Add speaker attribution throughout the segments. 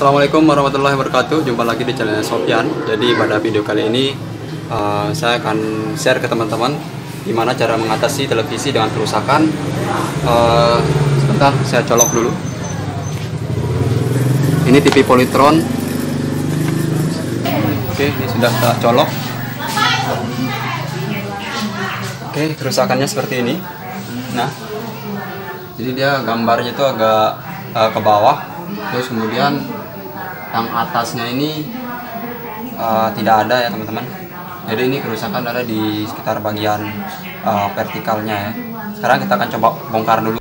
Speaker 1: Assalamualaikum warahmatullahi wabarakatuh. Jumpa lagi di channel Sofian. Jadi pada video kali ini uh, Saya akan share ke teman-teman Gimana cara mengatasi televisi dengan kerusakan. Uh, Sebentar saya colok dulu. Ini TV Polytron. Oke ini sudah tak colok. Oke kerusakannya seperti ini. Nah Jadi dia gambarnya itu agak uh, ke bawah. Terus kemudian yang atasnya ini uh, tidak ada ya teman-teman. Jadi ini kerusakan ada di sekitar bagian uh, vertikalnya ya. Sekarang kita akan coba bongkar dulu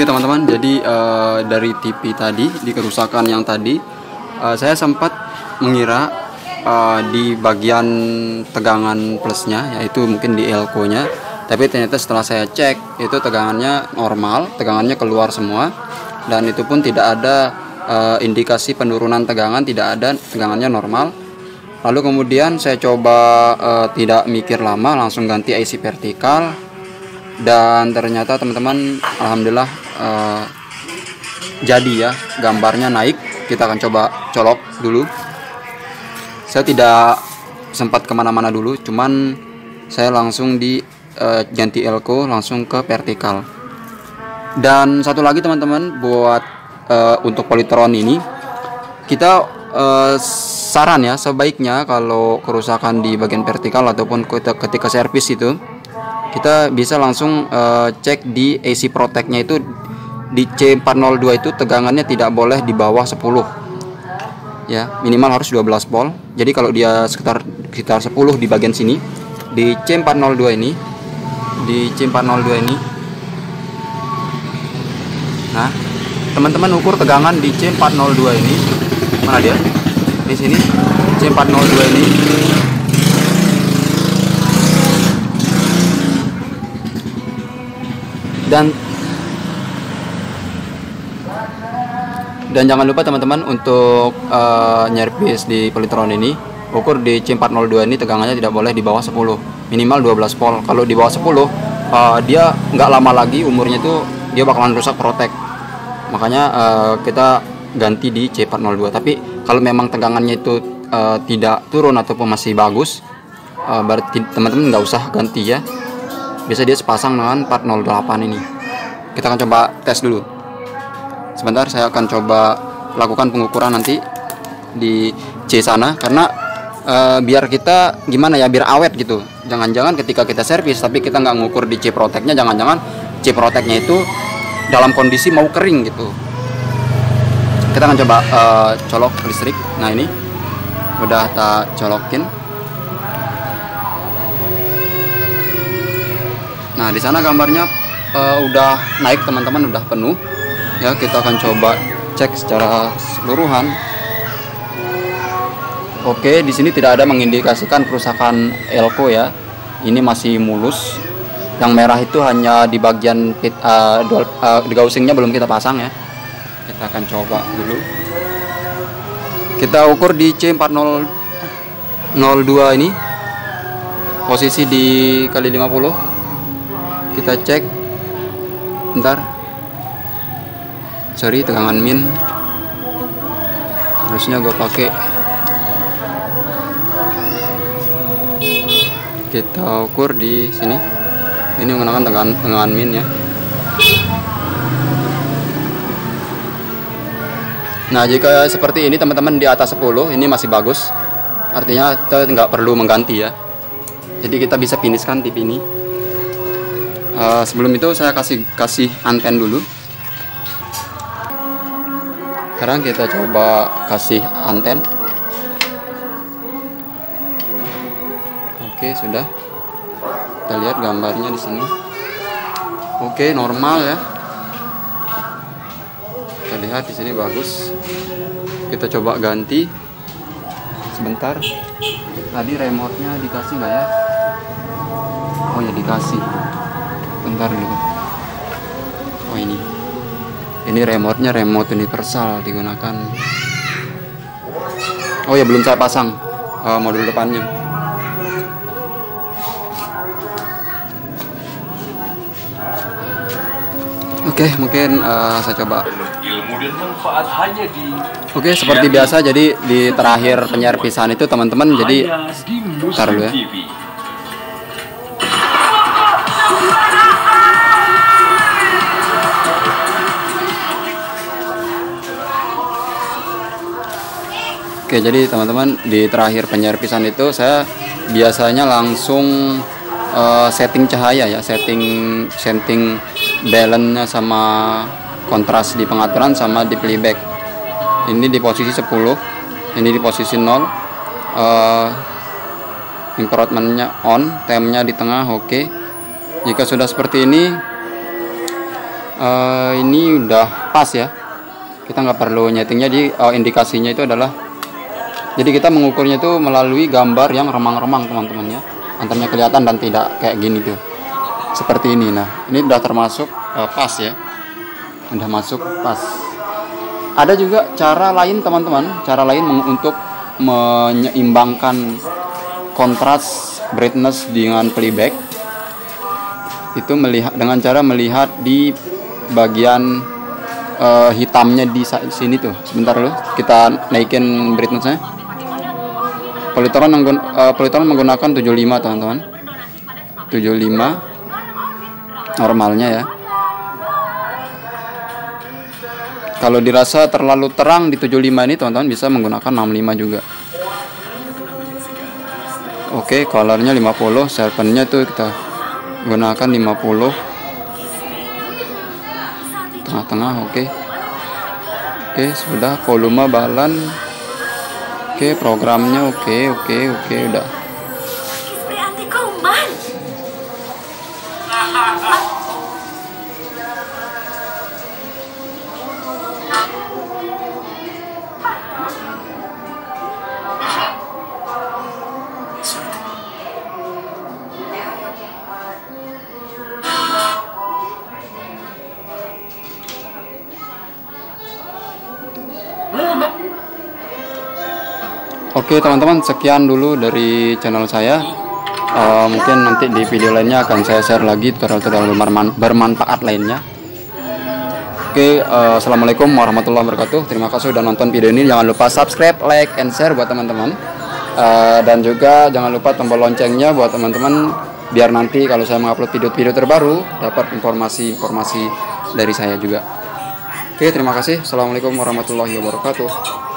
Speaker 1: Oke teman-teman, jadi uh, dari TV tadi di kerusakan yang tadi uh, saya sempat mengira uh, di bagian tegangan plusnya yaitu mungkin di elko-nya, tapi ternyata setelah saya cek itu tegangannya normal, tegangannya keluar semua dan itu pun tidak ada uh, indikasi penurunan tegangan, tidak ada tegangannya normal. Lalu kemudian saya coba uh, tidak mikir lama langsung ganti IC vertikal dan ternyata teman-teman alhamdulillah uh, jadi ya gambarnya naik kita akan coba colok dulu. Saya tidak sempat ke mana-mana dulu cuman saya langsung di uh, ganti elko langsung ke vertikal. Dan satu lagi teman-teman buat uh, untuk politron ini kita uh, saran ya sebaiknya kalau kerusakan di bagian vertikal ataupun ketika servis itu kita bisa langsung uh, cek di AC Protect-nya itu di C402 itu tegangannya tidak boleh di bawah 10 ya minimal harus 12 volt jadi kalau dia sekitar sekitar 10 di bagian sini di C402 ini di C402 ini nah teman-teman ukur tegangan di C402 ini. Mana dia? Di sini C402 ini. Dan dan jangan lupa teman-teman untuk uh, nyervis di politron ini ukur di C402 ini tegangannya tidak boleh di bawah 10 minimal 12 volt kalau di bawah 10 uh, dia nggak lama lagi umurnya itu dia bakalan rusak protek. Makanya uh, kita ganti di C402 tapi kalau memang tegangannya itu uh, tidak turun ataupun masih bagus uh, berarti teman-teman nggak usah ganti ya. Biasa dia sepasang dengan 408 ini. Kita akan coba tes dulu sebentar saya akan coba lakukan pengukuran nanti di C sana karena e, biar kita gimana ya biar awet gitu. Jangan-jangan ketika kita servis tapi kita nggak ngukur di C protectnya jangan-jangan C protectnya itu dalam kondisi mau kering gitu. Kita akan coba uh, colok listrik. Nah ini udah tak colokin. Nah di sana gambarnya uh, udah naik teman-teman udah penuh ya kita akan coba cek secara keseluruhan Oke, di sini tidak ada mengindikasikan kerusakan elko ya. Ini masih mulus. Yang merah itu hanya di bagian pit, uh, dual, uh, di gausingnya belum kita pasang ya. Kita akan coba dulu. Kita ukur di C4002 ini. Posisi di kali 50. Kita cek. Bentar. Sorry, tegangan min. Harusnya gue pakai kita ukur di sini. Ini menggunakan tegangan tegangan min ya. Nah jika seperti ini teman-teman di atas 10 ini masih bagus. Artinya kita nggak perlu mengganti ya. Jadi kita bisa finishkan tip ini. Uh, sebelum itu saya kasih kasih anten dulu sekarang kita coba kasih anten Oke, sudah. Kita lihat gambarnya di sini. Oke, normal ya. Kita lihat di sini bagus. Kita coba ganti. Sebentar. Tadi remote-nya dikasih nggak ya? Oh ya dikasih. Bentar dulu. Oh ini. Ini remote-nya remote universal digunakan. Oh ya belum saya pasang uh, modul depannya. Oke, okay, mungkin uh, saya coba. Oke, okay, seperti biasa jadi di terakhir penyerpisan itu teman-teman jadi taruh ya. Oke, jadi teman-teman di terakhir penyerpisan itu saya biasanya langsung uh, setting cahaya ya, setting setting balance-nya sama kontras di pengaturan sama di playback. Ini di posisi 10 ini di posisi 0 uh, eh, infrarednya on temnya di tengah oke. Okay. jika sudah seperti ini uh, ini udah pas ya. Kita nggak perlu nyetingnya di uh, indikasinya itu adalah jadi kita mengukurnya itu melalui gambar yang remang-remang teman-teman ya. Antaranya kelihatan dan tidak kayak gini tuh. Seperti ini. Nah ini udah termasuk uh, pas ya. Udah masuk pas. Ada juga cara lain teman-teman. Cara lain untuk menyeimbangkan kontras brightness dengan playback. Itu melihat dengan cara melihat di bagian uh, hitamnya di sini tuh. Sebentar loh kita naikin brightnessnya politoron, menggun, uh, menggunakan 75 teman-teman. 75 normalnya ya. Kalau dirasa terlalu terang di 75 ini teman-teman bisa menggunakan 65 juga. Oke colornya 50 serpennya tuh kita gunakan 50 tengah-tengah oke. Oke sudah. Volume balan oke programnya oke oke oke udah Oke teman-teman sekian dulu dari channel saya. Uh, mungkin nanti di video lainnya akan saya share lagi tutorial-tutorial bermanfaat lainnya. Oke uh, Assalamualaikum warahmatullahi wabarakatuh. Terima kasih sudah nonton video ini. Jangan lupa subscribe, like, and share buat teman-teman. Uh, Dan juga jangan lupa tombol loncengnya buat teman-teman Biar nanti kalau saya mengupload video-video terbaru Dapat informasi-informasi dari saya juga. Oke terima kasih. Assalamualaikum warahmatullahi wabarakatuh